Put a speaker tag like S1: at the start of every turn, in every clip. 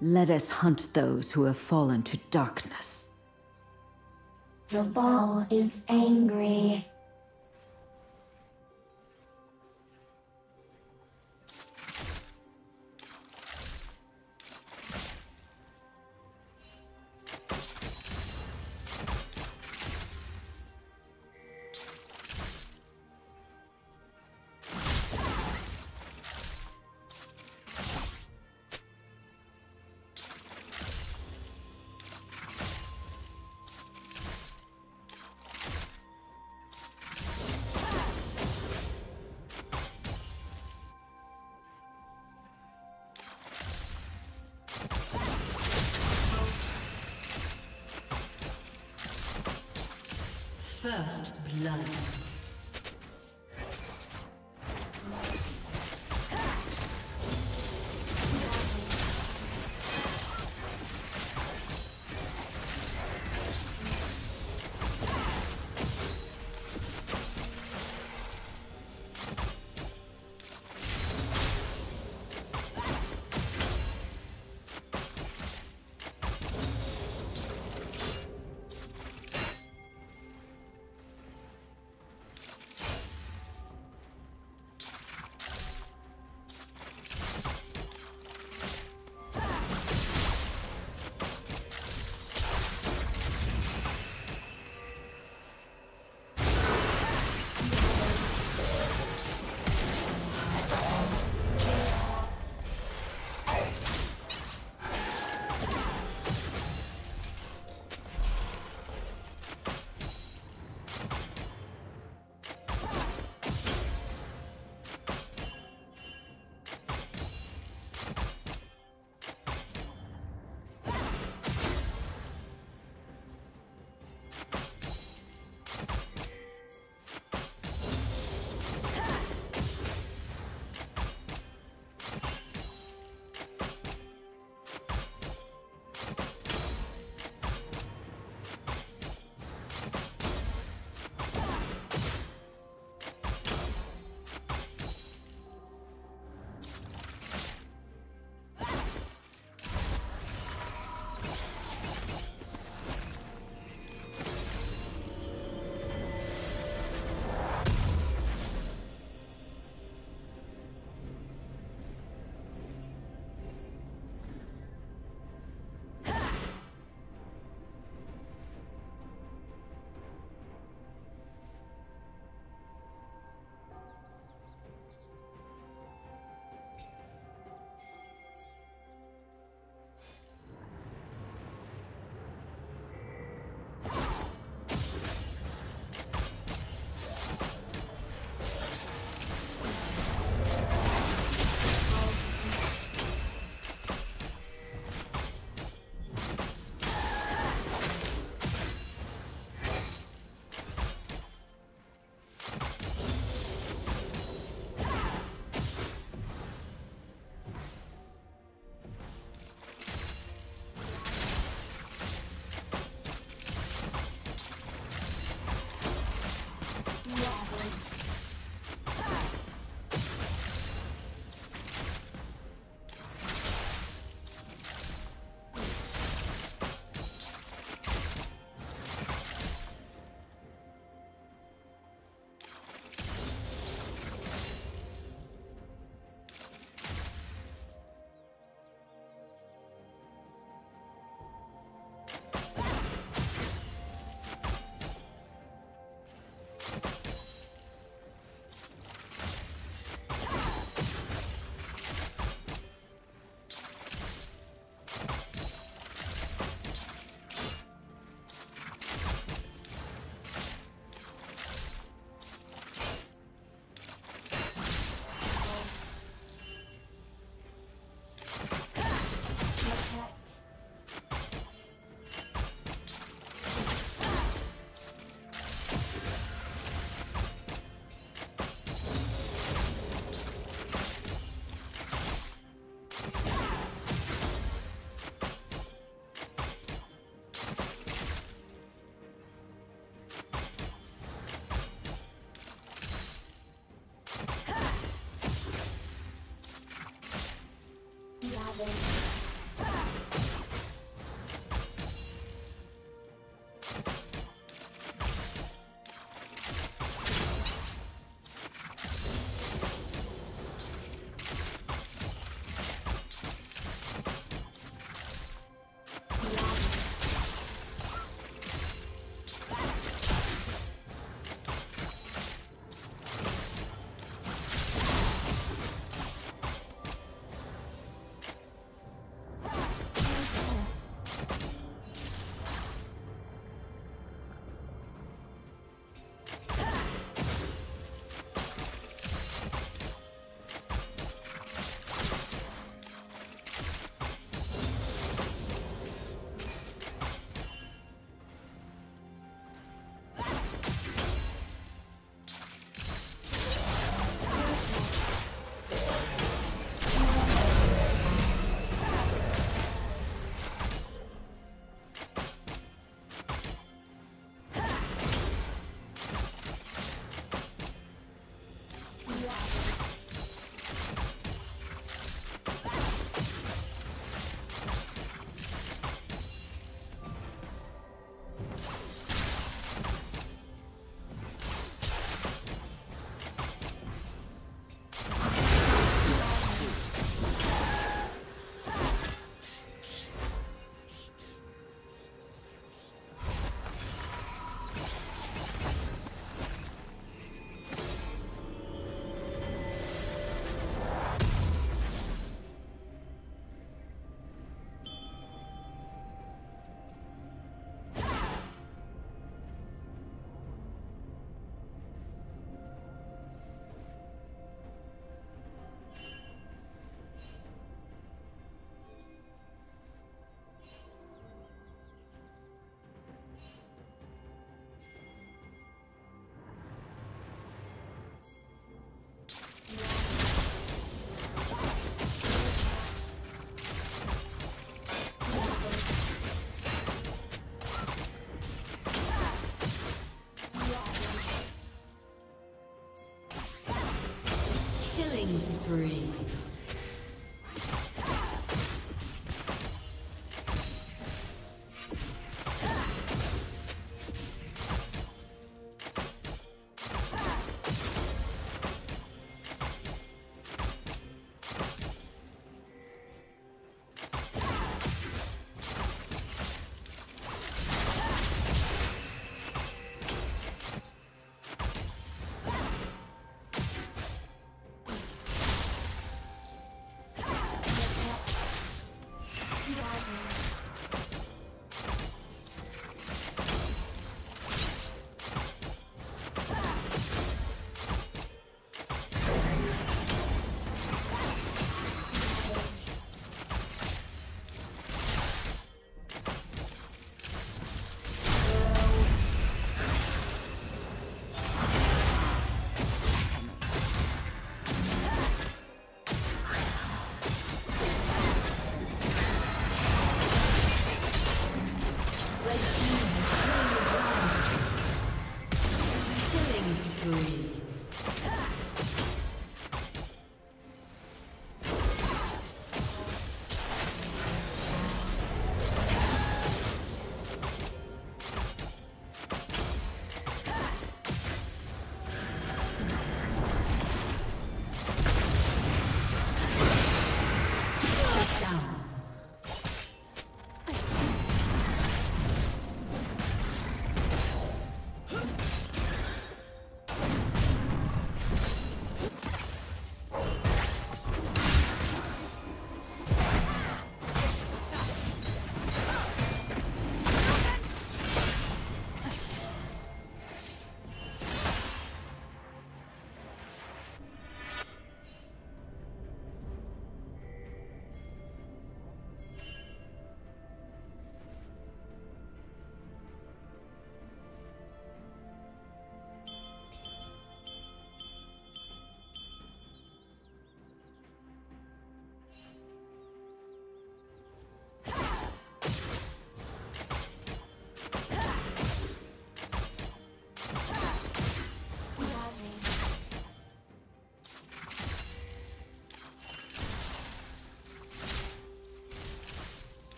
S1: Let us hunt those who have fallen to darkness.
S2: The ball is angry.
S3: First blood.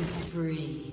S1: Killing spree.